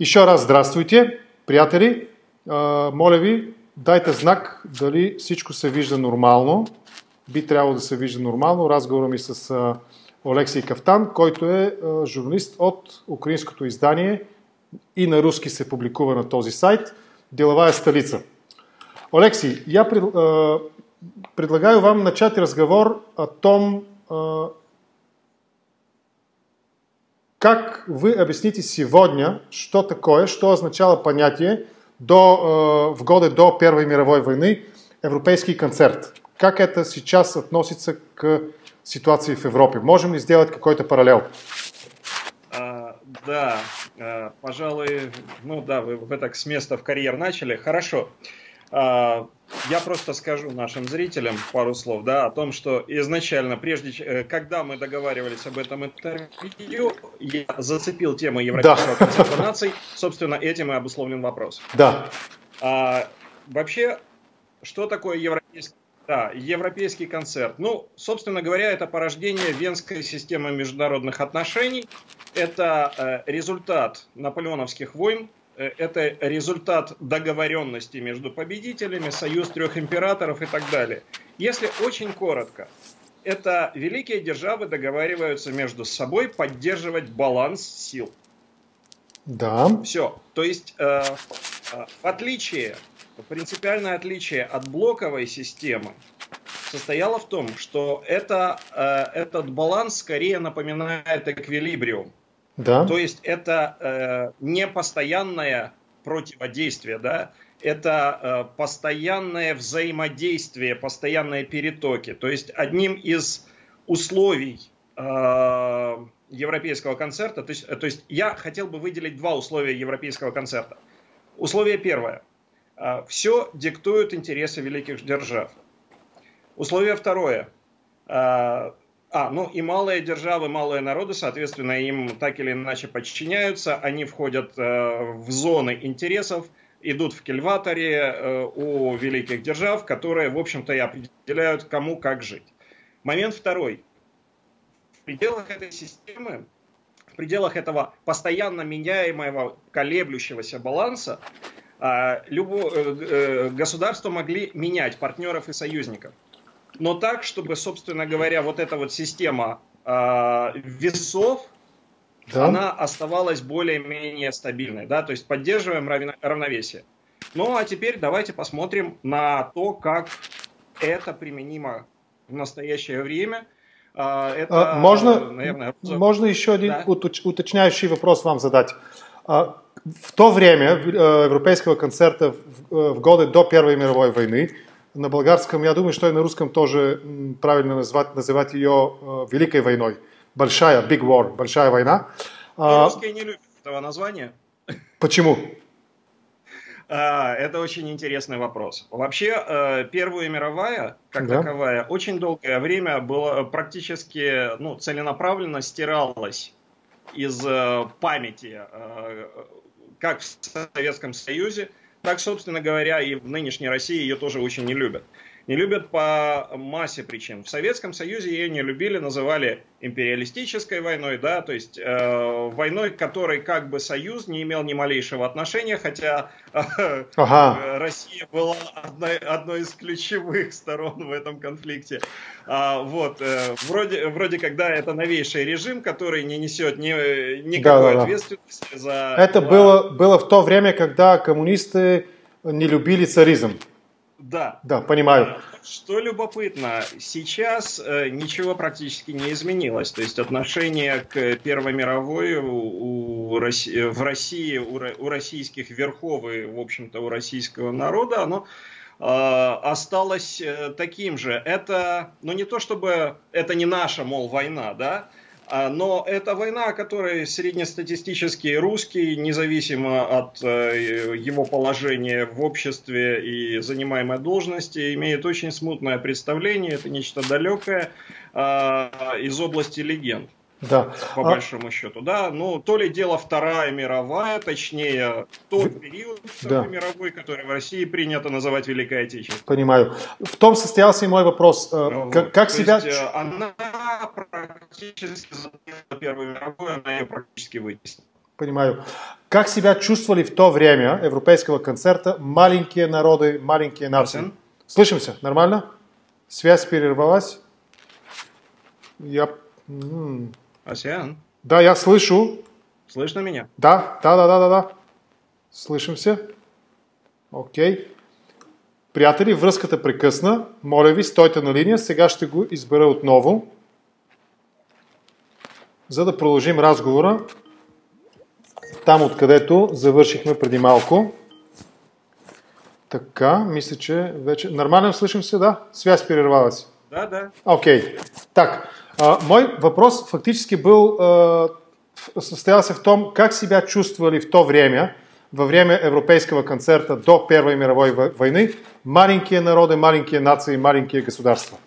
Еще раз здравствуйте, приятели. Моля ви, дайте знак дали всичко се вижда нормално. Би трябвало да се вижда нормално. Разговора ми с Олексий Кафтан, който е журналист от украинското издание и на руски се публикува на този сайт Делова е столица. Олексий, я предлагаю вам начать разговор о том, Как вы объясните сегодня, что такое, что означало понятие до, в годы до Первой мировой войны европейский концерт? Как это сейчас относится к ситуации в Европе? Можем ли сделать какой-то параллел? А, да, а, пожалуй, ну да, вы, вы так с места в карьер начали. Хорошо. А, я просто скажу нашим зрителям пару слов да, о том, что изначально, прежде э, когда мы договаривались об этом интервью, я зацепил тему Европейского да. концерта наций. Собственно, этим и обусловлен вопрос. Да. А, вообще, что такое европейский да, европейский концерт. Ну, собственно говоря, это порождение Венской системы международных отношений. Это э, результат наполеоновских войн, это результат договоренности между победителями, союз трех императоров и так далее. Если очень коротко, это великие державы договариваются между собой поддерживать баланс сил. Да. Все. То есть, э, э, в отличие, принципиальное отличие от блоковой системы состояло в том, что это, э, этот баланс скорее напоминает эквилибриум. Да. То есть это э, не постоянное противодействие, да, это э, постоянное взаимодействие, постоянные перетоки. То есть одним из условий э, европейского концерта, то есть, то есть я хотел бы выделить два условия европейского концерта. Условие первое. Э, все диктуют интересы великих держав. Условие второе. Э, а, ну и малые державы, малые народы, соответственно, им так или иначе подчиняются, они входят э, в зоны интересов, идут в кельваторе э, у великих держав, которые, в общем-то, и определяют, кому как жить. Момент второй. В пределах этой системы, в пределах этого постоянно меняемого, колеблющегося баланса, э, любо, э, государства могли менять партнеров и союзников но так, чтобы, собственно говоря, вот эта вот система э, весов, да. она оставалась более-менее стабильной, да, то есть поддерживаем равно, равновесие. Ну а теперь давайте посмотрим на то, как это применимо в настоящее время. А, это, а, можно, наверное, можно еще один да? уточняющий вопрос вам задать. В то время э, европейского концерта в э, годы до Первой мировой войны на болгарском, я думаю, что и на русском тоже правильно называть, называть ее э, Великой войной. Большая, Big War, большая война. А, русские не любят этого названия. Почему? А, это очень интересный вопрос. Вообще, э, Первая мировая, как да. таковая, очень долгое время была практически ну, целенаправленно стиралась из э, памяти, как в Советском Союзе, так, собственно говоря, и в нынешней России ее тоже очень не любят. Не любят по массе причин. В Советском Союзе ее не любили, называли империалистической войной, да, то есть э, войной, к которой как бы Союз не имел ни малейшего отношения, хотя э, ага. Россия была одной, одной из ключевых сторон в этом конфликте. А, вот, э, вроде, вроде когда это новейший режим, который не несет ни, никакой да, да, ответственности за... Это. Было, было в то время, когда коммунисты не любили царизм. Да. Да, понимаю. Что любопытно, сейчас э, ничего практически не изменилось. То есть отношение к Первой мировой у, у в России, у, у российских верхов и, в общем-то, у российского народа, оно э, осталось э, таким же. Это, ну не то чтобы это не наша, мол, война, да, а, но это война, о которой среднестатистический русский, независимо от э, его положения в обществе и занимаемой должности, имеет очень смутное представление. Это нечто далекое а, из области легенд. Да. По а... большому счету, да. Ну, то ли дело Вторая мировая, точнее, тот период Второй да. мировой, который в России принято называть Великой Отечественной. Понимаю. В том состоялся и мой вопрос. Э, ну, как, как себя... Есть, э, она практически за Первую мировую, она ее практически вытеснила. Понимаю. Как себя чувствовали в то время европейского концерта маленькие народы, маленькие нации? Слышимся? Нормально? Связь перервалась? Я... м, Асиан, Да, я слышу. слышно меня? Да, да, да, да, да, да. Слышимся? Окей. Приятели, връзката прекъсна. Моля ви, стойте на линия. Сега ще го избера отново, за да продължим разговора там, откъдето завършихме преди малко. Така, мисля, че вече... Нормално слышим се, да? Связь перервала се. Да, да. Окей. Так, а, мой въпрос фактически был, а, в- състоял се в том, как себя чувствовали в то время, во время европейского концерта до Первой мировой во- войны, маленькие народы, маленькие нации, маленькие государства.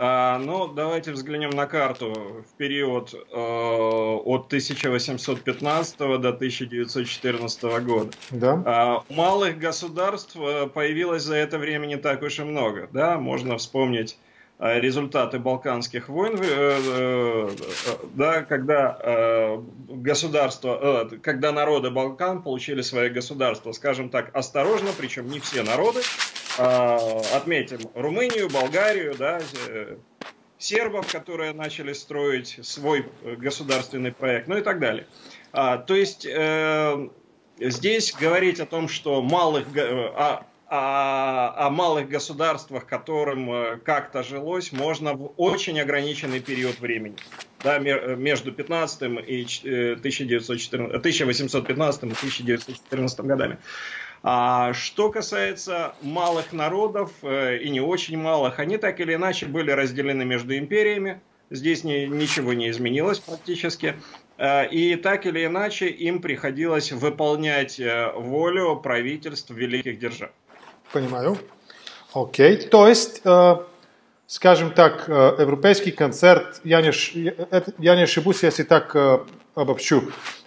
А, ну, давайте взглянем на карту в период э, от 1815 до 1914 года. Да? А, малых государств э, появилось за это время не так уж и много. Да? Можно вспомнить э, результаты Балканских войн, э, э, э, да, когда э, государства, э, когда народы Балкан получили свои государства, скажем так, осторожно, причем не все народы. А, Отметим Румынию, Болгарию, да, э, сербов, которые начали строить свой э, государственный проект, ну и так далее. А, то есть э, здесь говорить о том, что малых, э, о, о- о малых государствах, которым э, как-то жилось, можно в очень ограниченный период времени. Да, э, между 15 и ч- э, 1914, 1815 и 1914 годами. А что касается малых народов, э, и не очень малых, они так или иначе были разделены между империями. Здесь ни- ничего не изменилось практически. Э, И так или иначе им приходилось выполнять э, волю правительств великих держав. Понимаю. Окей. То есть, э, скажем так, э, европейский концерт, я не, ш- я- не ошибусь, если так э, обобщу.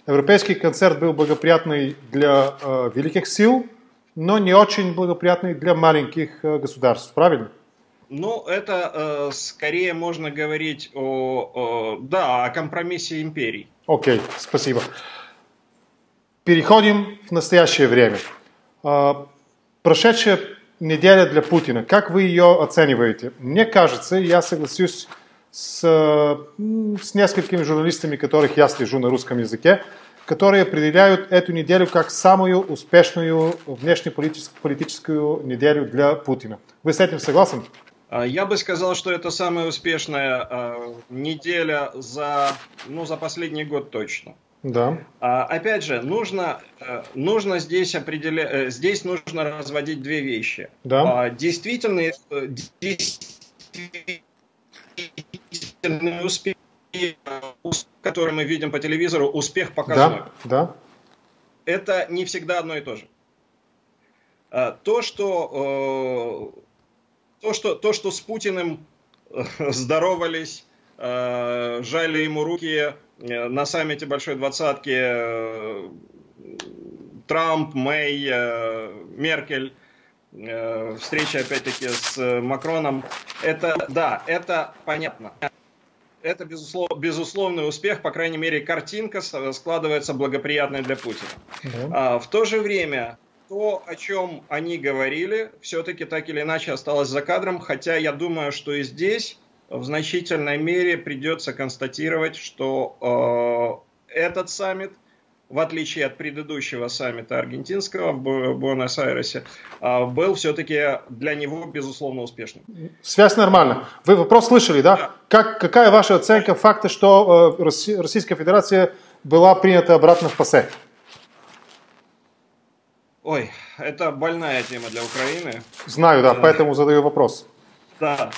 Европейский концерт был благоприятный для э, великих сил, но не очень благоприятный для маленьких э, государств, правильно? Ну, это э, скорее можно говорить о, о- да, о компромиссе империй. Окей, спасибо. Переходим в настоящее время. А, Прошедшая неделя для Путина, как вы ее оцениваете? Мне кажется, я согласюсь с, с несколькими журналистами, которых я слежу на русском языке, которые определяют эту неделю как самую успешную внешнеполитическую неделю для Путина. Вы с этим согласны? А, Я бы сказал, что это самая успешная э, неделя за, ну, за последний год точно. Да. А, Опять же, нужно, э, нужно здесь определять, э, здесь нужно разводить две вещи. Да. А, Действительный, э, действительный успех, ус- который мы видим по телевизору, успех показной. Да, да. Это не всегда одно и то же. А, То, что, э, то, что, то, что с Путиным здоровались, э, жали ему руки на саммите Большой Двадцатки э, Трамп, Мэй, э, Меркель, э, встреча опять-таки с э, Макроном, это, да, это понятно. Это безуслов, безусловный успех, по крайней мере, картинка складывается благоприятной для Путина. да. А, в то же время, то, о чем они говорили, все-таки так или иначе осталось за кадром, хотя я думаю, что и здесь в значительной мере придется констатировать, что э, этот саммит, в отличие от предыдущего саммита аргентинского в Бу- Буэнос-Айресе, э, был все-таки для него безусловно успешным. Связь нормально. Вы вопрос слышали, да? Да. Как, какая ваша оценка факта, что э, Росси- Российская Федерация была принята обратно в ПАСЕ? Ой, это больная тема для Украины. Знаю, да, Да. поэтому задаю вопрос. Да.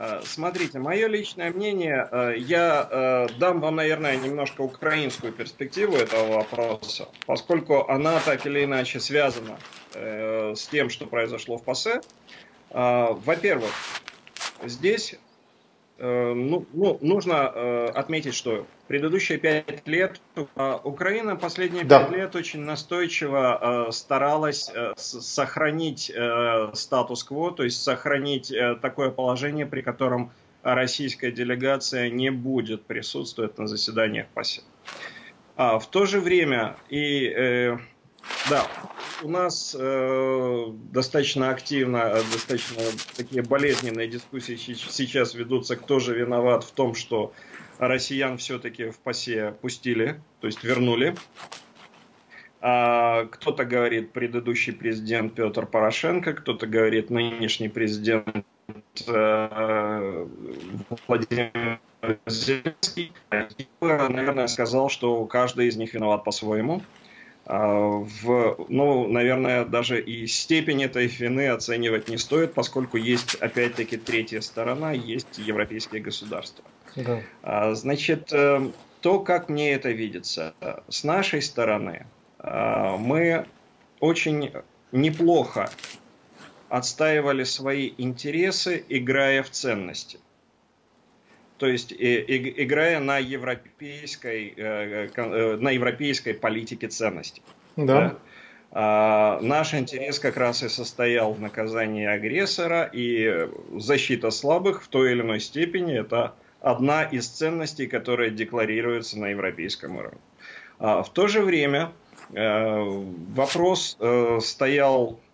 Э, Смотрите, мое личное мнение, э, я э, дам вам, наверное, немножко украинскую перспективу этого вопроса, поскольку она так или иначе связана с тем, что произошло в ПАСЕ. Во-первых, здесь ну, ну, нужно э, отметить, что предыдущие пять лет э, Украина последние Да. пять лет очень настойчиво э, старалась э, сохранить э, статус-кво, то есть сохранить э, такое положение, при котором российская делегация не будет присутствовать на заседаниях ПАСЕ. А в то же время и э, да, у нас э, достаточно активно, достаточно такие болезненные дискуссии сейчас ведутся, кто же виноват в том, что россиян все-таки в ПАСЕ пустили, то есть вернули. А, кто-то говорит предыдущий президент Петр Порошенко, кто-то говорит нынешний президент э, Владимир Зеленский. Я, наверное, сказал, что каждый из них виноват по-своему. А, в, ну, наверное, даже и степень этой вины оценивать не стоит, поскольку есть, опять-таки, третья сторона, есть европейские государства. Да. А, значит, э, то, как мне это видится, с нашей стороны а, мы очень неплохо отстаивали свои интересы, играя в ценности. То есть играя на европейской, э, э, на европейской политике ценностей. Да. да? А, наш интерес как раз и состоял в наказании агрессора, и защита слабых в той или иной степени это одна из ценностей, которая декларируется на европейском уровне. А, в то же время э, вопрос э, стоял э,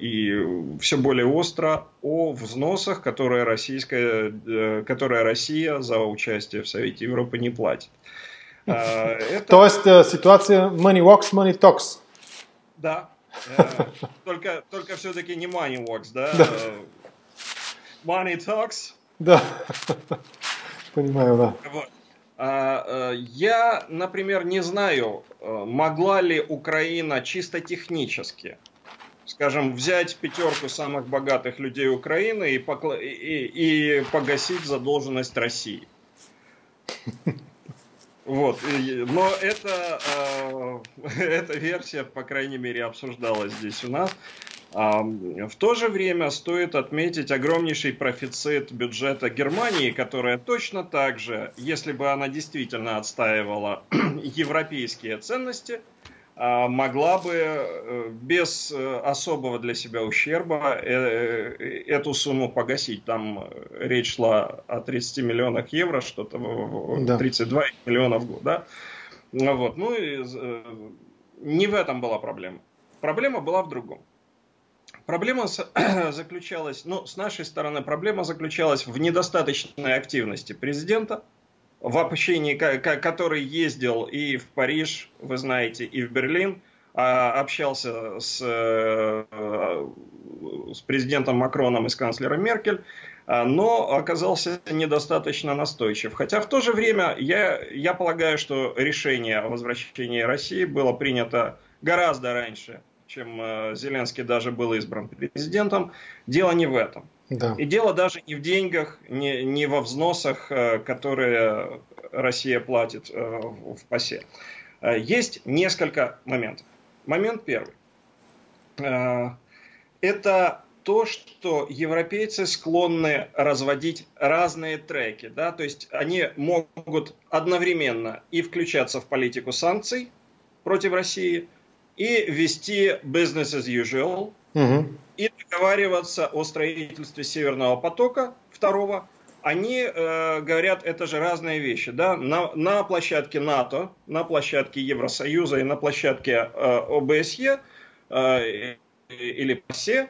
и все более остро о взносах, которые, российская, которые Россия за участие в Совете Европы не платит. А, это... То есть ситуация money walks, money talks. Да. Только, только все-таки не money walks, да? да. Money talks. Да. Понимаю, да. Вот. А, э, я, например, не знаю, э, могла ли Украина чисто технически, скажем, взять пятерку самых богатых людей Украины и, покла- и, и погасить задолженность России. Вот, но это, э, эта версия, по крайней мере, обсуждалась здесь у нас. В то же время стоит отметить огромнейший профицит бюджета Германии, которая точно так же, если бы она действительно отстаивала европейские ценности, могла бы э, без э, особого для себя ущерба э, эту сумму погасить. Там речь шла о 30 миллионах евро, что-то да. 32 миллиона в год. Да? Вот. Ну и не в этом была проблема. Проблема была в другом. Проблема заключалась, ну, с нашей стороны, проблема заключалась в недостаточной активности президента, в общении, который ездил и в Париж, вы знаете, и в Берлин, а, общался с, э, с президентом Макроном и с канцлером Меркель, а, но оказался недостаточно настойчив. Хотя в то же время я, я полагаю, что решение о возвращении России было принято гораздо раньше, чем э, Зеленский даже был избран президентом. Дело не в этом. Да. И дело даже не в деньгах, не, не во взносах, э, которые Россия платит э, в ПАСЕ. Есть несколько моментов. Момент первый. Это то, что европейцы склонны разводить разные треки. Да? То есть они могут одновременно и включаться в политику санкций против России – и вести business as usual, угу. и договариваться о строительстве Северного потока второго. Они э, говорят, это же разные вещи. Да? На, на площадке НАТО, на площадке Евросоюза и на площадке э, ОБСЕ э, или ПАСЕ,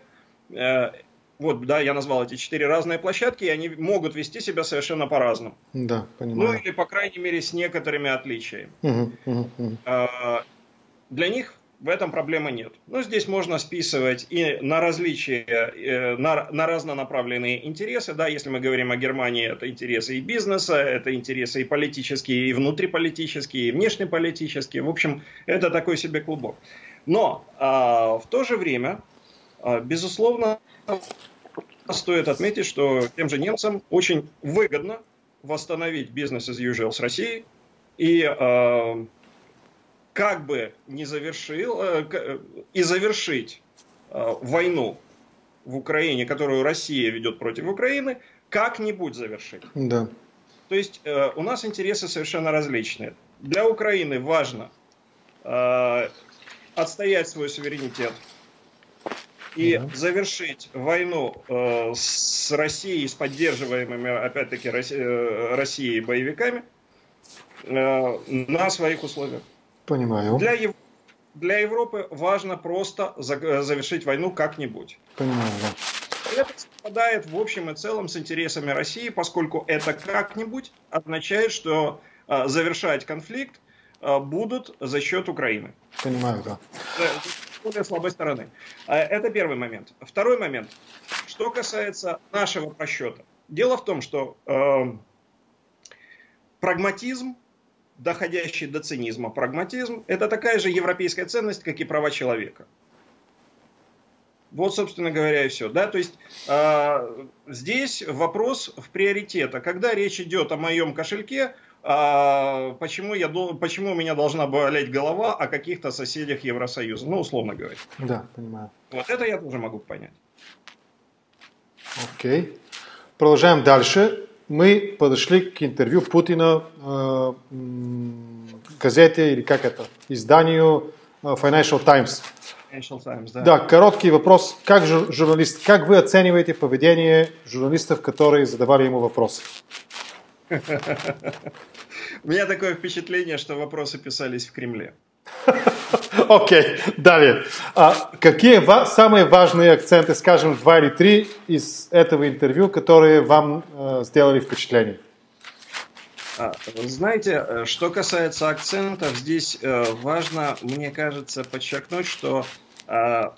э, вот, да, я назвал эти четыре разные площадки, и они могут вести себя совершенно по-разному. Да, понимаю. Ну, или, по крайней мере, с некоторыми отличиями. Угу, угу, угу. Для них в этом проблемы нет. Но здесь можно списывать и на различия, э, на, на разнонаправленные интересы. Да, если мы говорим о Германии, это интересы и бизнеса, это интересы и политические, и внутриполитические, и внешнеполитические. В общем, это такой себе клубок. Но а, в то же время, а, безусловно, стоит отметить, что тем же немцам очень выгодно восстановить бизнес as usual с Россией и а, как бы не завершил, э, э, и завершить э, войну в Украине, которую Россия ведет против Украины, как-нибудь завершить. Да. То есть у нас интересы совершенно различные. Для Украины важно отстоять свой суверенитет и да. завершить войну э, с Россией, с поддерживаемыми, опять-таки, Росси, Россией боевиками э, на своих условиях. Понимаю. Для, Ев... для Европы важно просто за... завершить войну как-нибудь. Понимаю, да. Это совпадает в общем и целом с интересами России, поскольку это как-нибудь означает, что э, завершать конфликт э, будут за счет Украины. Понимаю, да. Э, более слабой стороны. Э, это первый момент. Второй момент. Что касается нашего просчета. Дело в том, что э, прагматизм, доходящий до цинизма прагматизм, это такая же европейская ценность, как и права человека. Вот, собственно говоря, и все. Да? То есть э, здесь вопрос в приоритета. Когда речь идет о моем кошельке, э, почему, я, почему у меня должна болеть голова о каких-то соседях Евросоюза? Ну, условно говоря. Да, понимаю. Вот это я тоже могу понять. Окей. Продолжаем дальше. Мы подошли к интервью Путина э, газете или как это, изданию Financial Times. Financial Times, да. Да, короткий вопрос. Как журналист, как вы оцениваете поведение журналистов, которые задавали ему вопросы? У меня такое впечатление, что вопросы писались в Кремле. Окей, okay, далее. А какие ва- самые важные акценты, скажем, два или три из этого интервью, которые вам э, сделали впечатление? А, знаете, э, что касается акцентов, здесь э, важно, мне кажется, подчеркнуть, что а,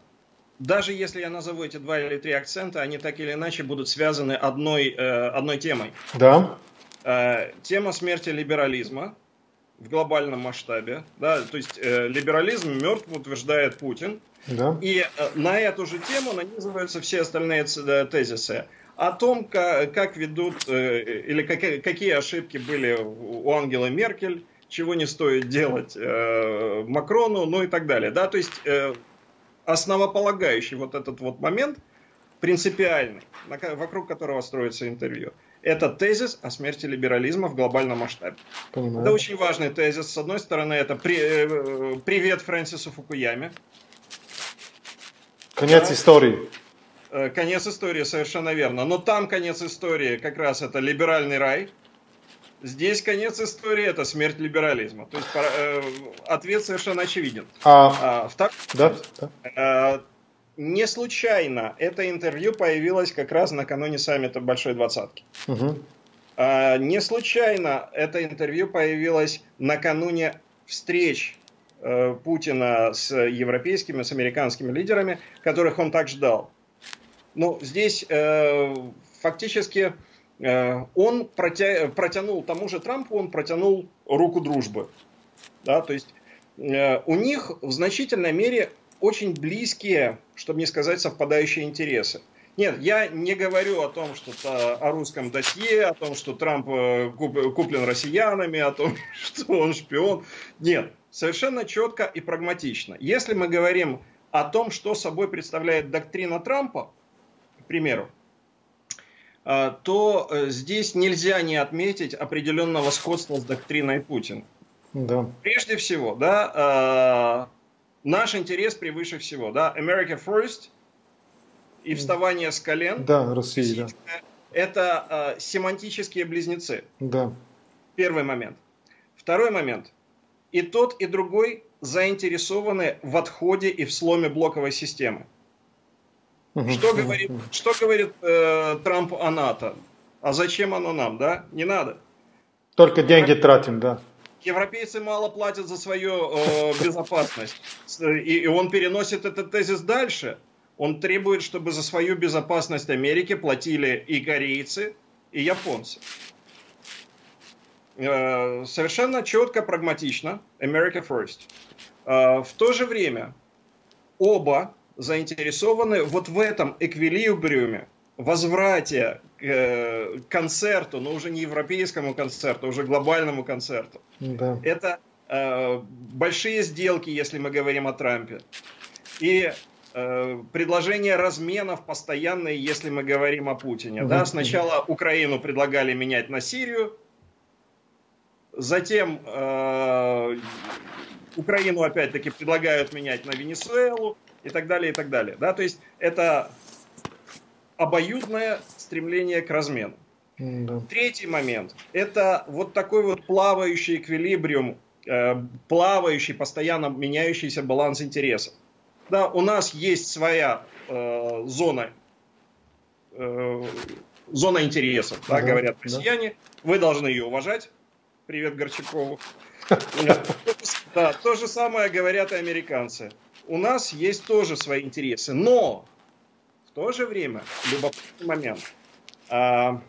даже если я назову эти два или три акцента, они так или иначе будут связаны одной, э, одной темой. Да. Э, тема смерти либерализма в глобальном масштабе. Да, то есть э, либерализм мертв, утверждает Путин. Да. И на эту же тему нанизываются все остальные тезисы о том, как, как ведут или как, какие ошибки были у Ангелы Меркель, чего не стоит делать Макрону, ну и так далее. Да, то есть основополагающий вот этот вот момент, принципиальный, вокруг которого строится интервью, это тезис о смерти либерализма в глобальном масштабе. Понимаю. Это очень важный тезис. С одной стороны, это при, э, привет Фрэнсису Фукуяме. Конец да. истории. Э, конец истории, совершенно верно. Но там конец истории как раз это либеральный рай, Здесь конец истории – это смерть либерализма. То есть э, ответ совершенно очевиден. А, а, втор... да, да. Не случайно это интервью появилось как раз накануне саммита Большой Двадцатки. Угу. Э, не случайно это интервью появилось накануне встреч э, Путина с европейскими, с американскими лидерами, которых он так ждал. Ну, здесь э, фактически Э, он протя... протянул тому же Трампу, он протянул руку дружбы. Да, то есть э, у них в значительной мере очень близкие, чтобы не сказать совпадающие интересы. Нет, я не говорю о том, что о русском досье, о том, что Трамп э, куплен россиянами, о том, что он шпион. Нет, совершенно четко и прагматично. Если мы говорим о том, что собой представляет доктрина Трампа, к примеру, а, то э, здесь нельзя не отметить определенного сходства с доктриной Путина. Да. Прежде всего, да, наш интерес превыше всего, да, America First и вставание с колен. Да, Россия, да. Это а, семантические близнецы. Да. Первый момент. Второй момент. И тот, и другой заинтересованы в отходе и в сломе блоковой системы. Что говорит, что говорит э, Трамп о НАТО? А зачем оно нам, да? Не надо. Только деньги тратим, да. Европейцы мало платят за свою э, безопасность. И, и он переносит этот тезис дальше. Он требует, чтобы за свою безопасность Америки платили и корейцы, и японцы. Э, совершенно четко, прагматично. America first. Э, в то же время оба заинтересованы вот в этом эквилибриуме, возврате к э, концерту, но уже не европейскому концерту, а уже глобальному концерту. Да. Это э, большие сделки, если мы говорим о Трампе. И э, предложение разменов постоянные, если мы говорим о Путине. Угу. Да? Сначала Украину предлагали менять на Сирию, затем э, Украину опять-таки предлагают менять на Венесуэлу, и так далее, и так далее. Да? То есть это обоюдное стремление к размену. Да. Третий момент – это вот такой вот плавающий эквилибриум, э, плавающий, постоянно меняющийся баланс интересов. Да, у нас есть своя э, зона, э, зона интересов, да, да, говорят россияне. Да. Вы должны ее уважать. Привет Горчакову. Да, то же самое говорят и американцы. У нас есть тоже свои интересы, но то же время, любопытный момент, а,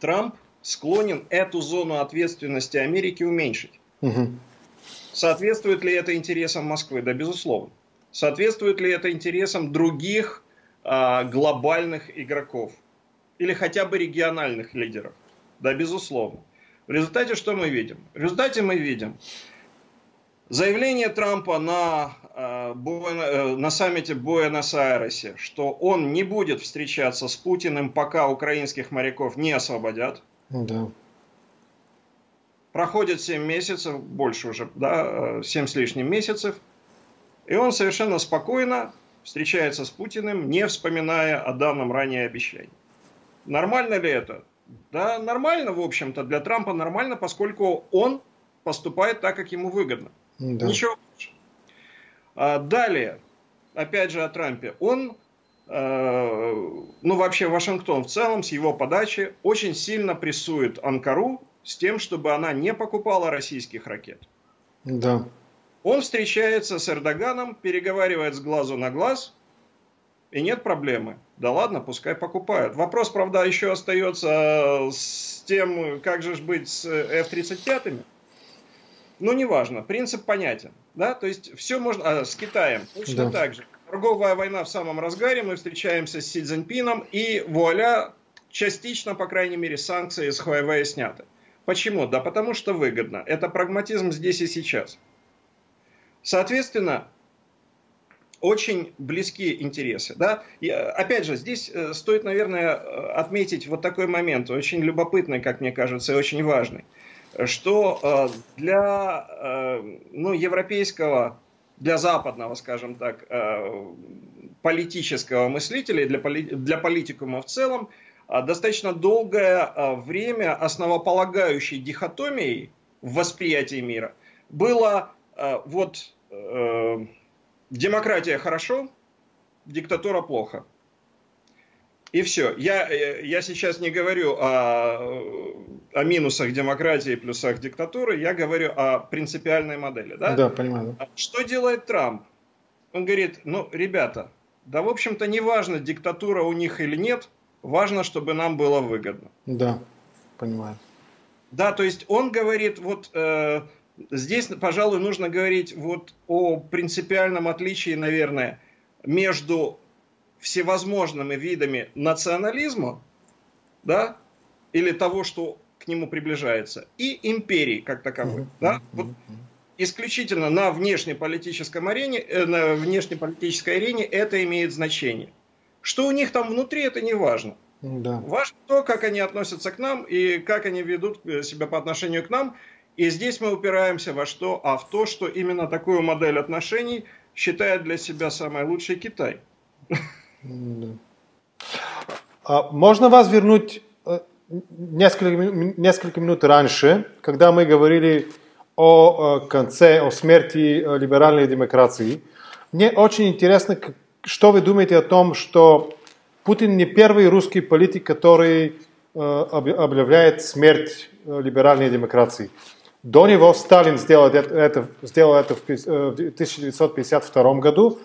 Трамп склонен эту зону ответственности Америки уменьшить. Угу. Соответствует ли это интересам Москвы? Да, безусловно. Соответствует ли это интересам других а, глобальных игроков? Или хотя бы региональных лидеров? Да, безусловно. В результате что мы видим? В результате мы видим заявление Трампа на, на саммите Буэнос-Айресе, что он не будет встречаться с Путиным, пока украинских моряков не освободят. Да. Проходит 7 месяцев, больше уже, да, 7 с лишним месяцев, и он совершенно спокойно встречается с Путиным, не вспоминая о данном ранее обещании. Нормально ли это? Да, нормально, в общем-то, для Трампа нормально, поскольку он поступает так, как ему выгодно. Да. Ничего больше. А, далее, опять же о Трампе. Он, э, ну вообще Вашингтон в целом, с его подачи, очень сильно прессует Анкару с тем, чтобы она не покупала российских ракет. Да. Он встречается с Эрдоганом, переговаривает с глазу на глаз, и нет проблемы. Да ладно, пускай покупают. Вопрос, правда, еще остается э, с тем, как же быть с э, F-35. Ну, неважно, принцип понятен. Да? То есть все можно... А, с Китаем точно да. так же. Торговая война в самом разгаре, мы встречаемся с Си Цзиньпином, и вуаля, частично, по крайней мере, санкции с Huawei сняты. Почему? Да потому что выгодно. Это прагматизм здесь и сейчас. Соответственно, очень близкие интересы. Да? И, э, опять же, здесь э, стоит, наверное, отметить вот такой момент, очень любопытный, как мне кажется, и очень важный, что для ну, европейского, для западного, скажем так, политического мыслителя, для, для политикума в целом, достаточно долгое время основополагающей дихотомией в восприятии мира было вот демократия хорошо, диктатура плохо. И все. Я, э, я сейчас не говорю о, о минусах демократии и плюсах диктатуры, я говорю о принципиальной модели. Да, да понимаю. Что делает Трамп? Он говорит, ну, ребята, да, в общем-то, не важно, диктатура у них или нет, важно, чтобы нам было выгодно. Да, понимаю. Да, то есть он говорит, вот э, Здесь, пожалуй, нужно говорить вот о принципиальном отличии, наверное, между всевозможными видами национализма, да, или того, что к нему приближается, и империи как таковой. Да? Вот исключительно на внешнеполитическом арене, э, на внешнеполитической арене это имеет значение. Что у них там внутри, это не важно. Да. Важно то, как они относятся к нам и как они ведут себя по отношению к нам – и здесь мы упираемся во что? А в то, что именно такую модель отношений считает для себя самый лучший Китай. А можно вас вернуть э, несколько, несколько минут раньше, когда мы говорили о э, конце, о смерти э, либеральной демократии. Мне очень интересно, что вы думаете о том, что Путин не первый русский политик, который объявляет смерть либеральной демократии. До него Сталин сделал это, сделал это в 1952 э, году,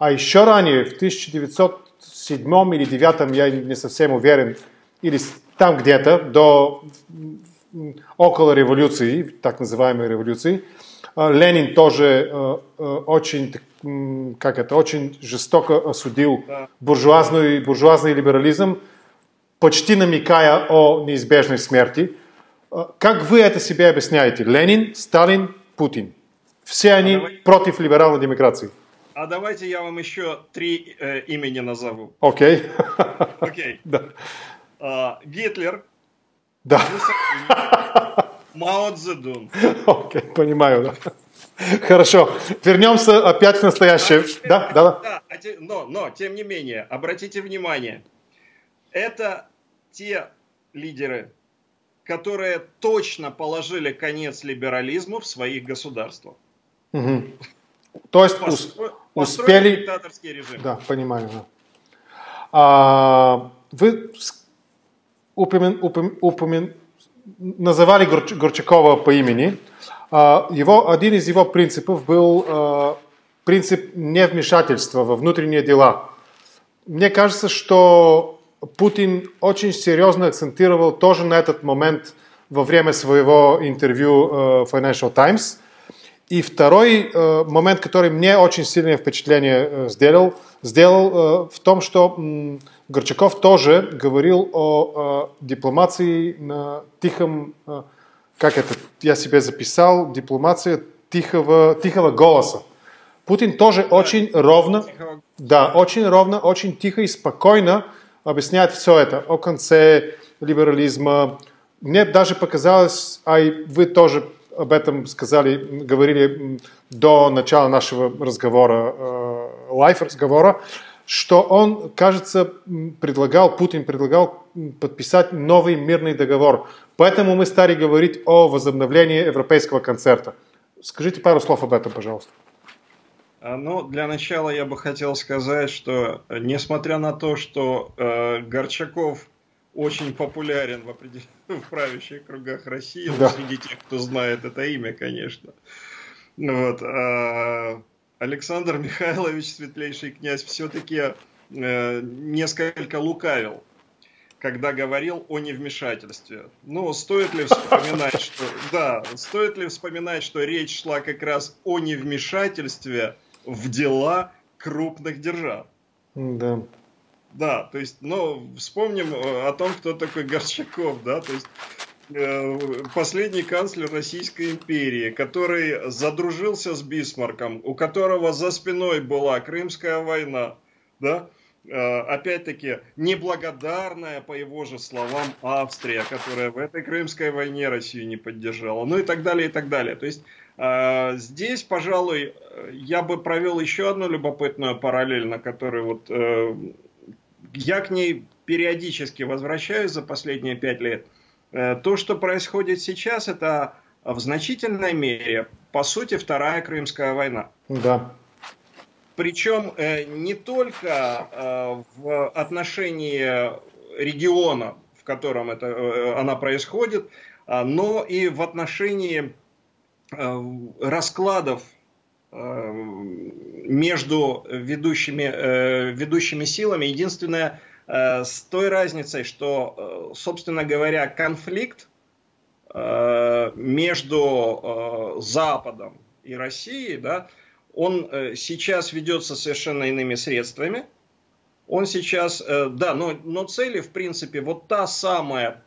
а еще ранее, в 1907 или 1909, я не совсем уверен, или там где-то, до около революции, так называемой революции, Ленин тоже очень, как это, очень жестоко осудил буржуазный, буржуазный либерализм, почти намекая о неизбежной смерти. Как вы это себе объясняете? Ленин, Сталин, Путин. Все они против либеральной демократии. А давайте я вам еще три э, имени назову. Окей. Окей. Да. А, Гитлер. Да. Мао Цзэдун. Окей, понимаю, да. Хорошо. Вернемся опять в настоящее. А, да, да, да. да а но, но, тем не менее, обратите внимание, это те лидеры, которые точно положили конец либерализму в своих государствах. Угу. То есть Постро... успели... диктаторский режим. Да, понимаю. Да. А, вы упомя... упомя... упомя... называли Горч... Горчакова по имени. А, его, один из его принципов был а, принцип невмешательства во внутренние дела. Мне кажется, что Путин очень серьезно акцентировал тоже на этот момент во время своего интервью в Financial Times. И второй момент, который мне очень сильное впечатление сделал, сделал в том, что Горчаков тоже говорил о дипломации на тихом как это, я себе записал, дипломация тихого, тихого голоса. Путин тоже очень ровно, да, очень ровно, очень тихо и спокойно объясняет все это о конце либерализма. Мне даже показалось, а и вы тоже об этом сказали, говорили до начала нашего разговора, э, лайф-разговора, что он, кажется, предлагал, Путин предлагал подписать новый мирный договор. Поэтому мы стали говорить о возобновлении европейского концерта. Скажите пару слов об этом, пожалуйста. А, ну, для начала я бы хотел сказать, что несмотря на то, что э, Горчаков очень популярен в, определен... в правящих кругах России, да. среди тех, кто знает это имя, конечно. Вот, э, Александр Михайлович, светлейший князь, все-таки э, несколько лукавил, когда говорил о невмешательстве. Ну, стоит ли вспоминать, что да, стоит ли вспоминать, что речь шла как раз о невмешательстве в дела крупных держав. Да. Да, то есть, ну, вспомним э, о том, кто такой Горчаков, да, то есть Э, последний канцлер Российской империи, который задружился с Бисмарком, у которого за спиной была Крымская война, да, э, опять-таки, неблагодарная, по его же словам, Австрия, которая в этой Крымской войне Россию не поддержала, ну и так далее, и так далее. То есть здесь, пожалуй, я бы провел еще одну любопытную параллель, на которой вот я к ней периодически возвращаюсь за последние пять лет – Э, то, что происходит сейчас, это в значительной мере, по сути, Вторая Крымская война. Да. Причем э, не только э, в отношении региона, в котором это, она происходит, но и в отношении раскладов между ведущими, ведущими силами. Единственное, Э, с той разницей, что, э, собственно говоря, конфликт э, между Западом и Россией, да, он сейчас ведется совершенно иными средствами. Он сейчас, да, но, но цели, в принципе, вот та самая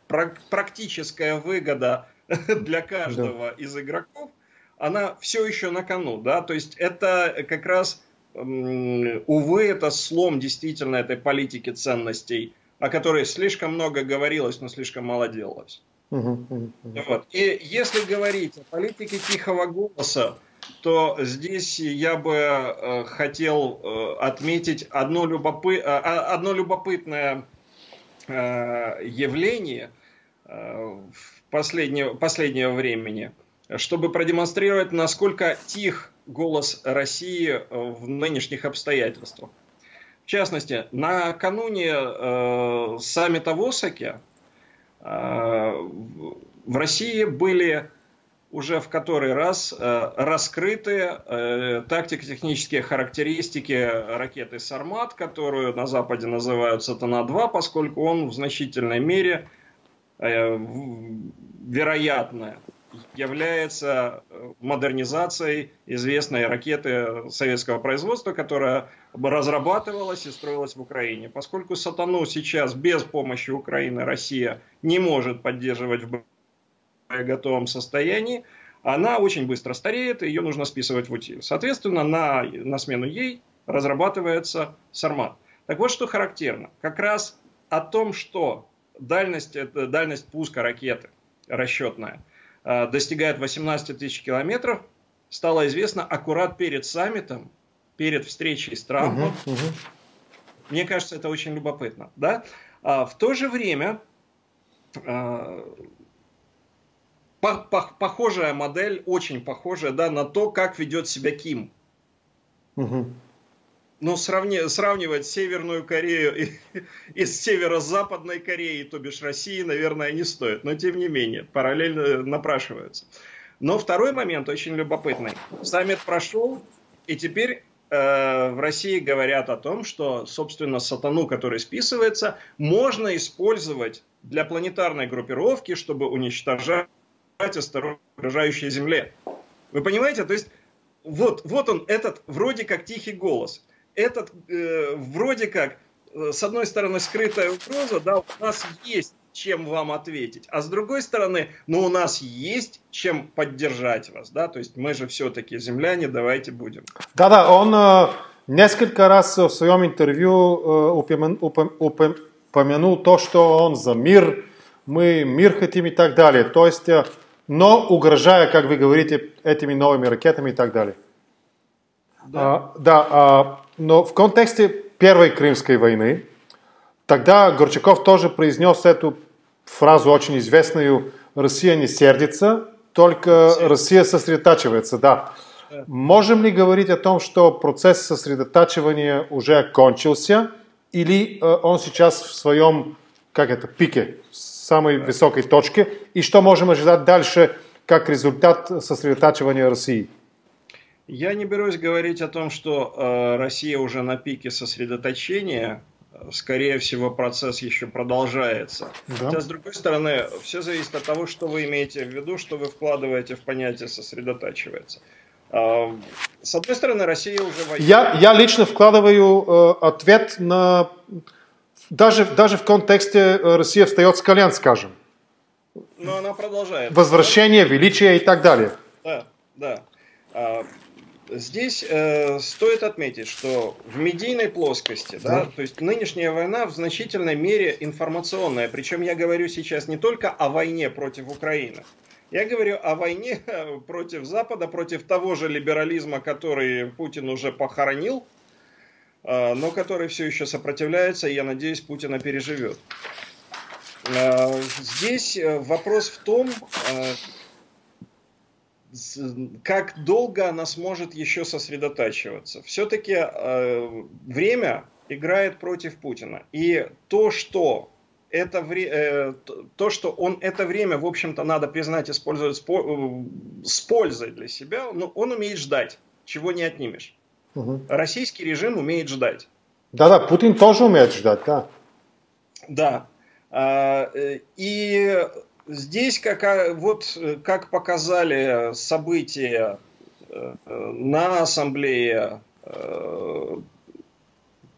практическая выгода для каждого да. из игроков, она все еще на кону, да, то есть это как раз увы, это слом действительно этой политики ценностей, о которой слишком много говорилось, но слишком мало делалось. Вот. И если говорить о политике тихого голоса, то здесь я бы э, хотел э, отметить одно, любопы... э, одно любопытное явление в последнее, последнего времени, чтобы продемонстрировать, насколько тих голос России э, в нынешних обстоятельствах. В частности, накануне э, саммита в Осаке э, в России были уже в который раз э, раскрыты э, тактико-технические характеристики ракеты «Сармат», которую на Западе называют «Сатана-2», поскольку он в значительной мере э, вероятно является э, модернизацией известной ракеты советского производства, которая разрабатывалась и строилась в Украине. Поскольку «Сатану» сейчас без помощи Украины Россия не может поддерживать в готовом состоянии, она очень быстро стареет, и ее нужно списывать в утиль. Соответственно, на, на смену ей разрабатывается «Сармат». Так вот, что характерно. Как раз о том, что дальность, это дальность пуска ракеты расчетная – достигает 18 тысяч километров, стало известно аккурат перед саммитом, перед встречей с Трампом. Угу, угу. Мне кажется, это очень любопытно. Да? А в то же время а, по, по, похожая модель, очень похожая да, на то, как ведет себя Ким. Угу. Но сравни, сравнивать Северную Корею и, и с северо-западной Кореей, то бишь России, наверное, не стоит. Но тем не менее, параллельно напрашиваются. Но второй момент очень любопытный. Саммит прошел, и теперь э, в России говорят о том, что, собственно, сатану, который списывается, можно использовать для планетарной группировки, чтобы уничтожать окружающей Земле. Вы понимаете? То есть вот, вот он, этот вроде как тихий голос. Этот э, вроде как, э, с одной стороны, скрытая угроза, да, у нас есть чем вам ответить. А с другой стороны, ну у нас есть чем поддержать вас, да, то есть мы же все-таки земляне, давайте будем. Да-да, он э, несколько раз в своем интервью э, упомянул, упомянул то, что он за мир, мы мир хотим и так далее. То есть, э, но угрожая, как вы говорите, этими новыми ракетами и так далее. Да, а, да а, но в контексте Первой Крымской войны, тогда Горчаков тоже произнес эту фразу очень известную «Россия не сердится, только Россия сосредотачивается». Да. Можем ли говорить о том, что процесс сосредотачивания уже кончился, или э, он сейчас в своем, как это, пике, самой высокой точке, и что можем ожидать дальше как результат сосредотачивания России? Я не берусь говорить о том, что э, Россия уже на пике сосредоточения, скорее всего, процесс еще продолжается. Да. Хотя, с другой стороны, все зависит от того, что вы имеете в виду, что вы вкладываете в понятие сосредотачивается. А, с одной стороны, Россия уже воюет. Я, я лично вкладываю э, ответ на... Даже, даже в контексте э, Россия встает с колен, скажем. Но она продолжает. Возвращение, величие и так далее. Да, да. Здесь э, стоит отметить, что в медийной плоскости, да, то есть нынешняя война в значительной мере информационная. Причем я говорю сейчас не только о войне против Украины. Я говорю о войне против Запада, против того же либерализма, который Путин уже похоронил, э, но который все еще сопротивляется, и я надеюсь, Путина переживет. Э, здесь э, вопрос в том, э, как долго она сможет еще сосредотачиваться. Все-таки э, время играет против Путина. И то, что это вре- э, то, что он это время, в общем-то, надо признать, использует с, по- э, с пользой для себя, но он умеет ждать, чего не отнимешь. Угу. Российский режим умеет ждать. Да-да, Путин тоже умеет ждать, да. Да. А, э, и Здесь как, вот, как показали события э, на ассамблее э,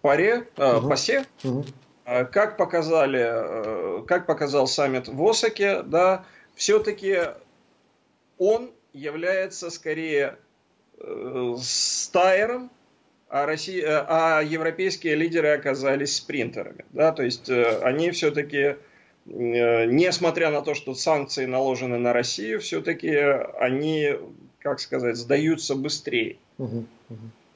Паре, угу. Пасе, угу. как показали, как показал саммит в Осаке, да, все-таки он является скорее стайером, а, Россия, а европейские лидеры оказались спринтерами. Да? То есть они все-таки Э, несмотря на то, что санкции наложены на Россию, все-таки они, как сказать, сдаются быстрее. Угу,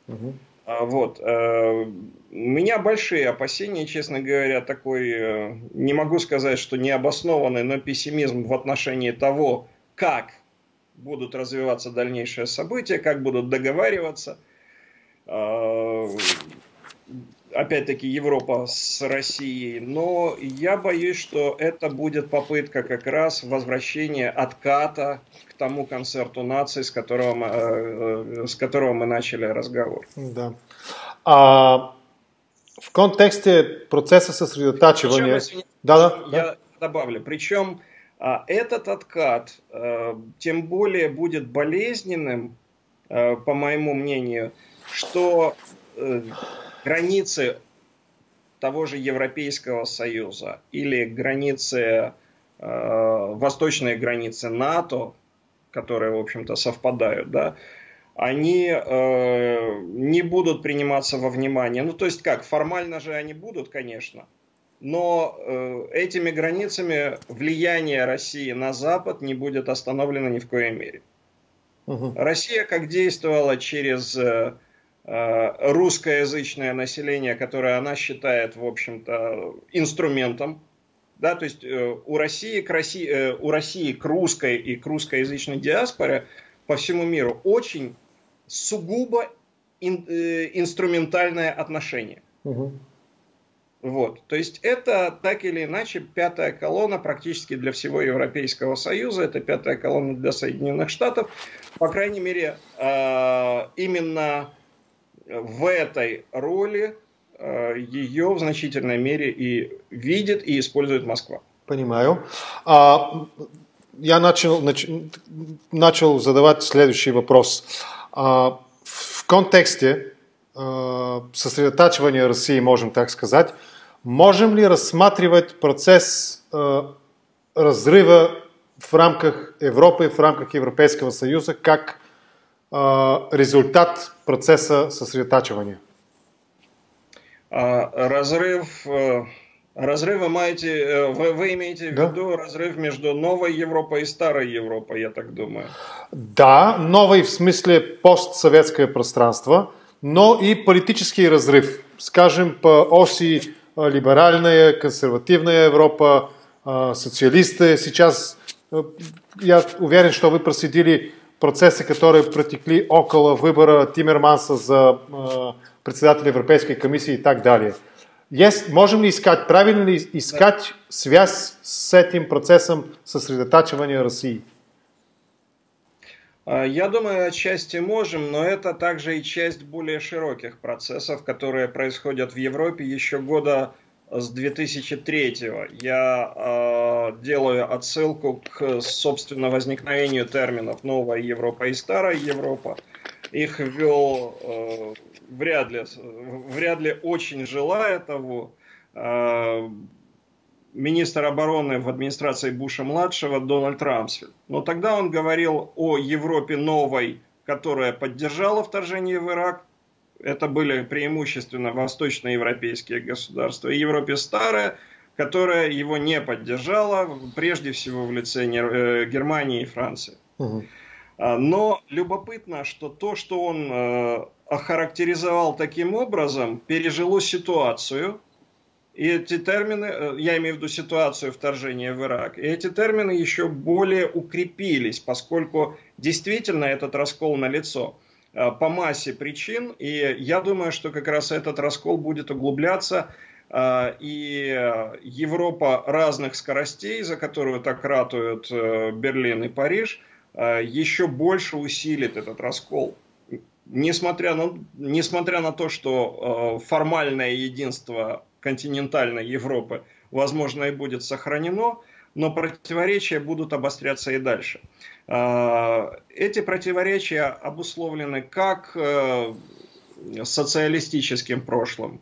угу, Вот. Э, у меня большие опасения, честно говоря, такой, э, не могу сказать, что необоснованный, но пессимизм в отношении того, как будут развиваться дальнейшие события, как будут договариваться опять-таки Европа с Россией, но я боюсь, что это будет попытка как раз возвращения отката к тому концерту наций, с которого мы, э, с которого мы начали разговор. Да. А, в контексте процесса сосредотачивания... Причем, да, да, я да. добавлю, причем а, этот откат а, тем более будет болезненным, а, по моему мнению, что границы того же Европейского Союза или границы, э, восточные границы НАТО, которые, в общем-то, совпадают, да, они э, не будут приниматься во внимание. Ну, то есть как, формально же они будут, конечно, но э, этими границами влияние России на Запад не будет остановлено ни в коей мере. Угу. Россия как действовала через э, русскоязычное население, которое она считает, в общем-то, инструментом. Да, то есть э, у, России к России, э, у России к русской и к русскоязычной диаспоре по всему миру очень сугубо ин, э, инструментальное отношение. Угу. Вот. То есть это так или иначе пятая колонна практически для всего Европейского Союза, это пятая колонна для Соединенных Штатов. По крайней мере, э, именно в этой роли э, ее в значительной мере и видит и использует Москва. Понимаю. А, я начал, нач, начал задавать следующий вопрос. А, в контексте а, сосредотачивания России, можем так сказать, Можем ли рассматривать процесс э, разрыва в рамках Европы, в рамках Европейского Съюза, как э, результат процесса сосредотачивания? А, разрыв, э, разрыв э, вы, вы имеете в виду разрыв между новой Европой и старой Европой, я так думаю. Да, новый в смысле постсоветское пространство, но и политический разрыв, скажем, по оси либеральная, консервативная Европа, социалисты. Сейчас я уверен, что вы проследили процессы, которые протекли около выбора Тиммерманса за председателя Европейской комиссии и так далее. Есть, можем ли искать, правильно ли искать связь с этим процессом сосредотачивания России? А, я думаю, отчасти можем, но это также и часть более широких процессов, которые происходят в Европе еще года с 2003 -го. Я э, делаю отсылку к, собственно, возникновению терминов «новая Европа» и «старая Европа». Их ввел, э, вряд, ли, вряд ли очень желая того, э, министр обороны в администрации Буша-младшего Дональд Рамсфельд. Но тогда он говорил о Европе новой, которая поддержала вторжение в Ирак. Это были преимущественно восточноевропейские государства. И Европе старая, которая его не поддержала, прежде всего в лице э, Германии и Франции. Угу. Но любопытно, что то, что он э, охарактеризовал таким образом, пережило ситуацию, и эти термины, э, я имею в виду ситуацию вторжения в Ирак, и эти термины еще более укрепились, поскольку действительно этот раскол на лицо по массе причин, и я думаю, что как раз этот раскол будет углубляться, э, и Европа разных скоростей, за которую так ратуют Берлин и Париж, еще больше усилит этот раскол. Несмотря на, несмотря на то, что формальное единство континентальной Европы, возможно, и будет сохранено, но противоречия будут обостряться и дальше. А, эти противоречия обусловлены как э, социалистическим прошлым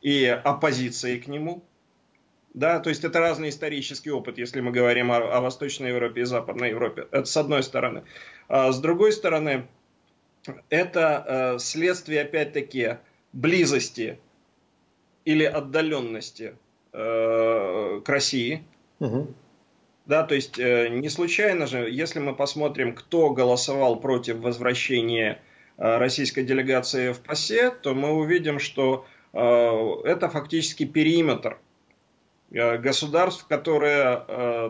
и оппозицией к нему, да, то есть это разный исторический опыт, если мы говорим о, о Восточной Европе и Западной Европе. Это с одной стороны. А с другой стороны, это э, следствие, опять-таки, близости или отдаленности э, к России. Угу. Да, то есть э, не случайно же, если мы посмотрим, кто голосовал против возвращения э, российской делегации в ПАСЕ, то мы увидим, что э, это фактически периметр государств, которые,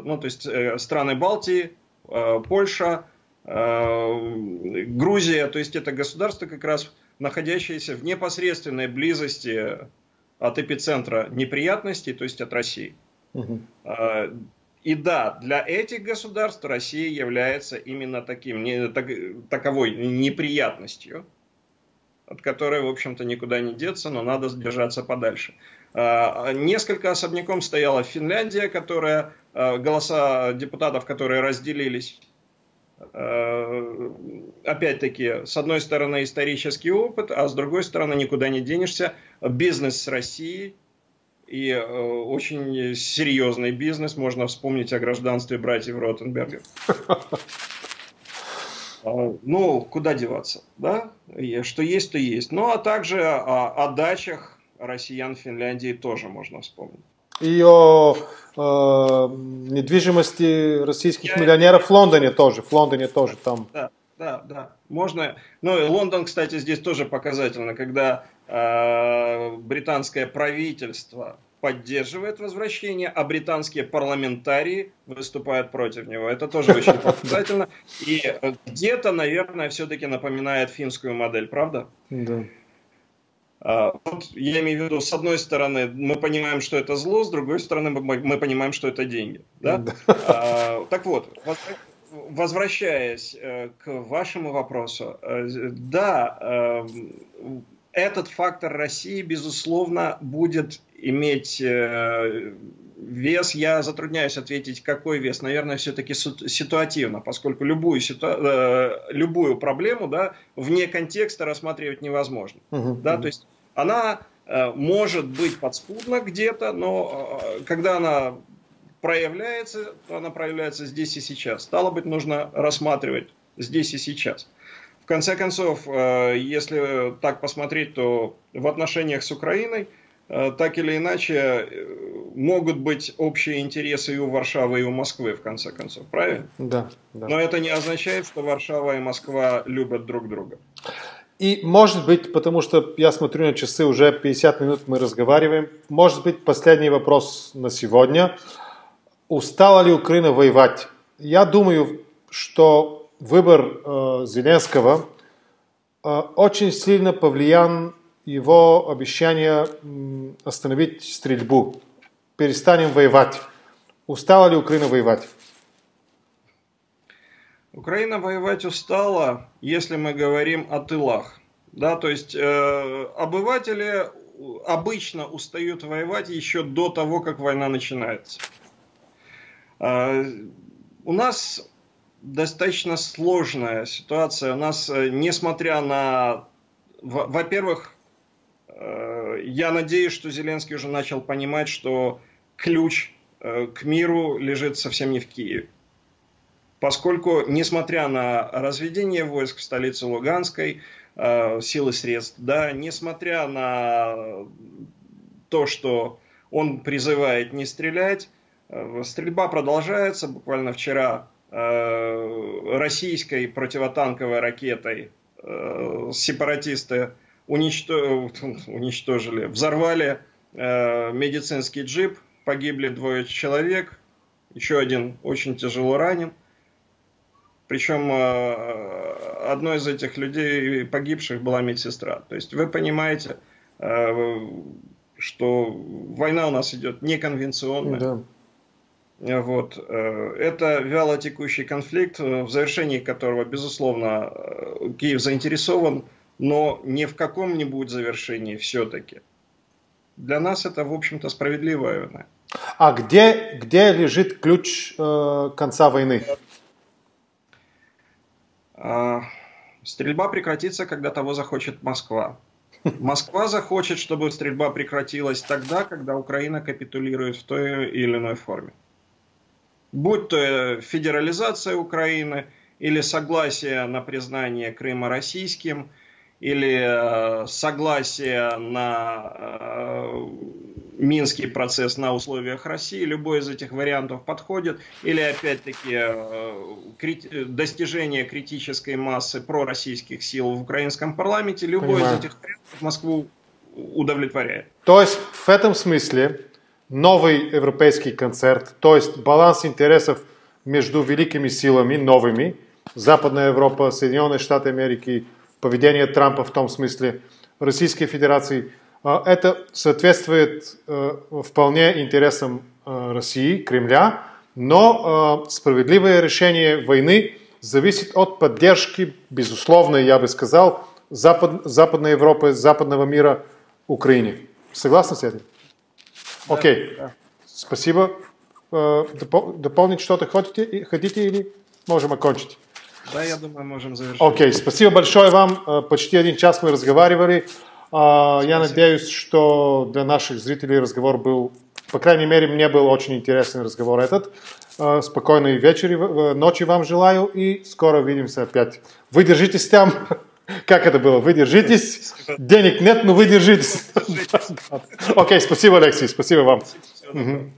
ну то есть страны Балтии, Польша, Грузия, то есть это государства как раз находящиеся в непосредственной близости от эпицентра неприятностей, то есть от России. Угу. И да, для этих государств Россия является именно таким, не, так, таковой неприятностью, от которой, в общем-то, никуда не деться, но надо держаться подальше. А, несколько особняком стояла Финляндия, которая, а, голоса депутатов, которые разделились опять-таки, с одной стороны исторический опыт, а с другой стороны никуда не денешься. Бизнес с Россией и э, очень серьезный бизнес. Можно вспомнить о гражданстве братьев Ротенбергов. А, ну, куда деваться, да? Что есть, то есть. Ну, а также о, о дачах россиян в Финляндии тоже можно вспомнить и о э, недвижимости российских Я... миллионеров в Лондоне тоже. В Лондоне тоже там. Да. Да, да. Можно. Ну, и Лондон, кстати, здесь тоже показательно, когда э, британское правительство поддерживает возвращение, а британские парламентарии выступают против него. Это тоже очень показательно. И где-то, наверное, все-таки напоминает финскую модель, правда? Да. А, вот я имею в виду, с одной стороны, мы понимаем, что это зло, с другой стороны, мы понимаем, что это деньги. Да? Да. А, так вот, возвращаясь э, к вашему вопросу, э, да, э, этот фактор России, безусловно, будет иметь вес. Я затрудняюсь ответить, какой вес. Наверное, все-таки ситуативно, поскольку любую, ситу... любую проблему да, вне контекста рассматривать невозможно. Угу, да, угу. То есть она может быть подспудна где-то, но когда она проявляется, то она проявляется здесь и сейчас. Стало быть, нужно рассматривать здесь и сейчас. В конце концов, э, если так посмотреть, то в отношениях с Украиной э, так или иначе э, могут быть общие интересы и у Варшавы, и у Москвы, в конце концов, правильно? Да. да. Но это не означает, что Варшава и Москва любят друг друга. И может быть, потому что я смотрю на часы, уже 50 минут мы разговариваем, может быть, последний вопрос на сегодня – устала ли Украина воевать? Я думаю, что выбор э, Зеленского э, очень сильно повлиян его обещание остановить стрельбу. Перестанем воевать. Устала ли Украина воевать? Украина воевать устала, если мы говорим о тылах. Да, то есть э, обыватели обычно устают воевать еще до того, как война начинается. А, у нас достаточно сложная ситуация. У нас, э, несмотря на... Во-первых, э, я надеюсь, что Зеленский уже начал понимать, что ключ э, к миру лежит совсем не в Киеве. Поскольку, несмотря на разведение войск в столице Луганской, силы средств, да, несмотря на то, что он призывает не стрелять, стрельба продолжается. Буквально вчера э, российской противотанковой ракетой э, сепаратисты уничтожили, взорвали медицинский джип, погибли двое человек, еще один очень тяжело ранен. Причем одной из этих людей погибших была медсестра. То есть вы понимаете, что война у нас идет неконвенционная. Да. Вот. Э, это вяло текущий конфликт, э, в завершении которого, безусловно, э, Киев заинтересован, но не в каком-нибудь завершении все-таки. Для нас это, в общем-то, справедливая война. А где, где лежит ключ э, конца войны? Стрельба прекратится, когда того захочет Москва. Москва захочет, чтобы стрельба прекратилась тогда, когда Украина капитулирует в той или иной форме будь то э, федерализация Украины или согласие на признание Крыма российским, или э, согласие на э, Минский процесс на условиях России, любой из этих вариантов подходит, или опять-таки достижение критической массы пророссийских сил в украинском парламенте, любой Понимаю. из этих вариантов Москву удовлетворяет. То есть в этом смысле новый европейский концерт, то есть баланс интересов между великими силами, новыми, Западная Европа, Соединенные Штаты Америки, поведение Трампа в том смысле, Российской Федерации, а, это соответствует э, вполне интересам э, России, Кремля, но э, справедливое решение войны зависит от поддержки, безусловно, я бы сказал, Запад, Западной Европы, западного мира Украине. Согласны с этим? Окей. Да. Спасибо. Э, дополнить что-то хотите, хотите или можем окончить? Да, я думаю, можем завершить. Окей, спасибо большое вам. Э, почти один час мы разговаривали. Э, я надеюсь, что для наших зрителей разговор был, по крайней мере, мне был очень интересный разговор этот. Спокойной вечери, ночи вам желаю и скоро увидимся опять. Вы держитесь там. Как это было? Вы держитесь. Денег нет, но вы держитесь. Окей, спасибо, Алексей. Спасибо вам.